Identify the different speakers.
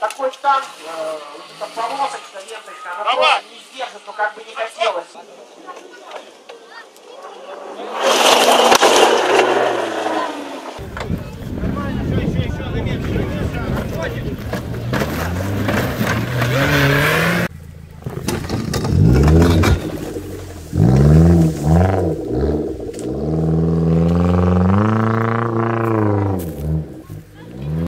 Speaker 1: Такой танк, э, вот эта полосочка, что ленточка, она не сдержит, но как бы не хотелось.